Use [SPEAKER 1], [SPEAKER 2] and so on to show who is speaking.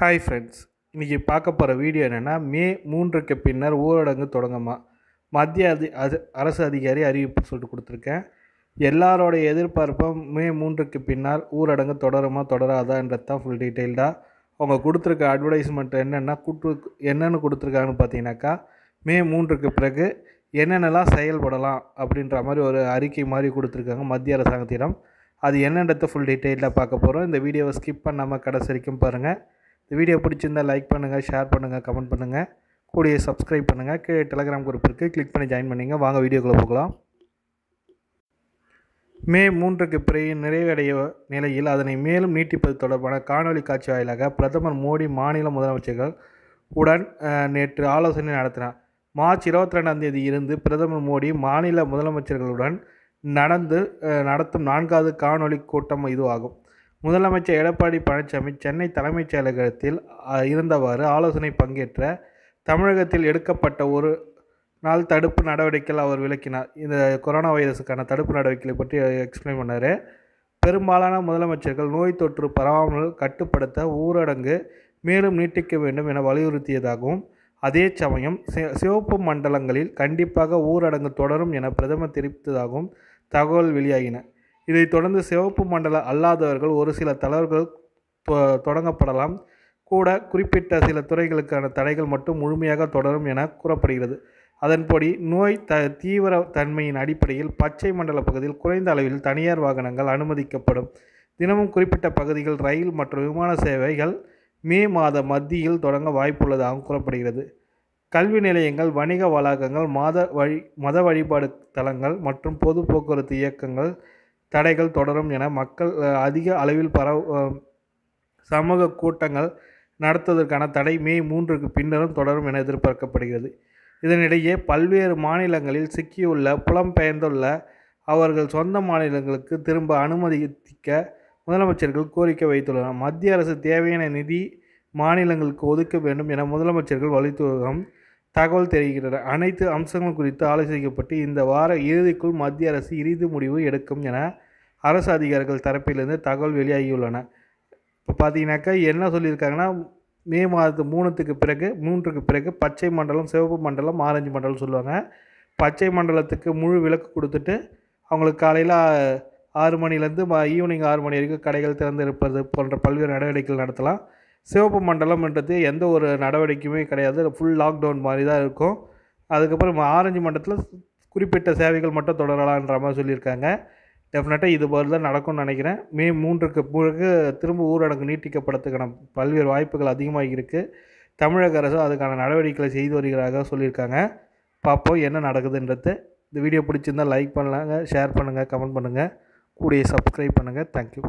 [SPEAKER 1] Hi friends இன்றைக்கி பார்க்க போகிற வீடியோ என்னென்னா மே மூன்றுக்கு பின்னர் ஊரடங்கு தொடங்குமா? மத்திய அதி அது அரசு அதிகாரி அறிவிப்பு சொல்லிட்டு கொடுத்துருக்கேன். எல்லாரோடைய எதிர்பார்ப்பும் மே மூன்றுக்கு பின்னால் ஊரடங்கு தொடருமா தொடராதான்றது தான் ஃபுல் டீட்டெயில்டாக அவங்க கொடுத்துருக்க அட்வர்டைஸ்மெண்ட் என்னென்னா கூட்டு என்னென்னு கொடுத்துருக்காங்கன்னு பார்த்தீங்கன்னாக்கா மே மூன்றுக்கு பிறகு என்னென்னலாம் செயல்படலாம் அப்படின்ற மாதிரி ஒரு அறிக்கை மாதிரி கொடுத்துருக்காங்க மத்திய அரசாங்கத்திடம். அது என்னன்றத ஃபுல் டீட்டெயிலாக பார்க்க போகிறோம் இந்த வீடியோவை ஸ்கிப் பண்ணாமல் கடைசி வரைக்கும் பாருங்கள் இந்த வீடியோ பிடிச்சிருந்தா லைக் பண்ணுங்கள் ஷேர் பண்ணுங்கள் கமெண்ட் பண்ணுங்கள் கூடிய சப்ஸ்கிரைப் பண்ணுங்கள் கே டெலகிராம் குரூப் இருக்குது கிளிக் பண்ணி ஜாயின் பண்ணிங்க. வாங்க வீடியோக்குள்ளே போகலாம். மே மூன்றுக்கு பிறகு நிறைவடைய நிலையில் அதனை மேலும் நீட்டிப்பது தொடர்பான காணொலி காட்சி வாயிலாக பிரதமர் மோடி மாநில முதலமைச்சர்கள் உடன் நேற்று ஆலோசனை நடத்தினார். மார்ச் இருபத்தி ரெண்டாம் தேதி இருந்து பிரதமர் மோடி மாநில முதலமைச்சர்களுடன் நடந்து நடத்தும் நான்காவது காணொலி கூட்டம் இதுவாகும். முதலமைச்சர் எடப்பாடி பழனிசாமி சென்னை தலைமைச் செயலகத்தில் இருந்தவாறு ஆலோசனை பங்கேற்ற தமிழகத்தில் எடுக்கப்பட்ட ஒரு நாள் தடுப்பு நடவடிக்கைகள் அவர் விளக்கினார். இந்த கொரோனா வைரஸுக்கான தடுப்பு நடவடிக்கைகளை பற்றி எக்ஸ்பிளைன் பண்ணார். பெரும்பாலான முதலமைச்சர்கள் நோய் தொற்று பரவாமல் கட்டுப்படுத்த ஊரடங்கு மேலும் நீட்டிக்க வேண்டும் என வலியுறுத்தியதாகவும் அதே சமயம் சிவப்பு மண்டலங்களில் கண்டிப்பாக ஊரடங்கு தொடரும் என பிரதமர் தெரிவித்ததாகவும் தகவல் வெளியாகின. இதைத் தொடர்ந்து சிவப்பு மண்டல அல்லாதவர்கள் ஒரு சில தளர்வுகள் தொ- தொடங்கப்படலாம். கூட குறிப்பிட்ட சில துறைகளுக்கான தடைகள் மட்டும் முழுமையாக தொடரும் என கூறப்படுகிறது. அதன்படி நோய் த தீவிர தன்மையின் அடிப்படையில் பச்சை மண்டல பகுதியில் குறைந்த அளவில் தனியார் வாகனங்கள் அனுமதிக்கப்படும். தினமும் குறிப்பிட்ட பகுதிகள் ரயில் மற்றும் விமான சேவைகள் மே மாத மத்தியில் தொடங்க வாய்ப்புள்ளதாகவும் கூறப்படுகிறது. கல்வி நிலையங்கள் வணிக வளாகங்கள் மாத வழி மத வழிபாடு தலங்கள் மற்றும் பொது போக்குவரத்து இயக்கங்கள் தடைகள் தொடரும் என மக்கள் அதிக அளவில் பரவ சமூக கூட்டங்கள் நடத்துவதற்கான தடை மே மூன்றுக்கு பின்னரும் தொடரும் என எதிர்பார்க்கப்படுகிறது. இதனிடையே பல்வேறு மாநிலங்களில் சிக்கியுள்ள புலம்பெயர்ந்துள்ள அவர்கள் சொந்த மாநிலங்களுக்கு திரும்ப அனுமதிக்க முதலமைச்சர்கள் கோரிக்கை வைத்துள்ளனர். மத்திய அரசு தேவையான நிதி மாநிலங்களுக்கு ஒதுக்க வேண்டும் என முதலமைச்சர்கள் வலியுறுத்துவதும் தகவல் தெரிகிறது அனைத்து அம்சங்கள் குறித்து ஆலோசிக்கப்பட்டு இந்த வார இறுதிக்குள் மத்திய அரசு இறுதி முடிவு எடுக்கும் என அரசு அதிகாரிகள் தரப்பிலிருந்து தகவல் வெளியாகியுள்ளன. இப்போ பார்த்தீங்கன்னாக்கா என்ன சொல்லியிருக்காங்கன்னா மே மாதத்து மூணுத்துக்கு பிறகு மூன்றுக்கு பிறகு பச்சை மண்டலம் சிவப்பு மண்டலம் ஆரஞ்சு மண்டலம் சொல்லுவாங்க. பச்சை மண்டலத்துக்கு முழு விலக்கு கொடுத்துட்டு அவங்களுக்கு காலையில் ஆறு மணிலேருந்து ஈவினிங் ஆறு மணி வரைக்கும் கடைகள் திறந்து இருப்பது போன்ற பல்வேறு நடவடிக்கைகள் நடத்தலாம். சிவப்பு மண்டலம்ன்றது எந்த ஒரு நடவடிக்கையுமே கிடையாது. ஃபுல் லாக்டவுன் மாதிரி தான் இருக்கும். அதுக்கப்புறம் ஆரஞ்சு மண்டலத்தில் குறிப்பிட்ட சேவைகள் மட்டும் தொடரலான்ற மாதிரி சொல்லியிருக்காங்க. டெஃபினட்டாக இது மாதிரி தான் நடக்கும்னு நினைக்கிறேன். மே மூன்றுக்கு பிறகு திரும்ப ஊரடங்கு நீட்டிக்கப்படுறதுக்கான பல்வேறு வாய்ப்புகள் அதிகமாக இருக்குது தமிழக அரசு அதுக்கான நடவடிக்கைகளை செய்து வருகிறாக சொல்லியிருக்காங்க. பார்ப்போம் என்ன நடக்குதுன்றது. இந்த வீடியோ பிடிச்சிருந்தால் லைக் பண்ணலாங்க ஷேர் பண்ணுங்கள் கமெண்ட் பண்ணுங்கள் கூடிய சப்ஸ்கிரைப் பண்ணுங்கள் தேங்க்யூ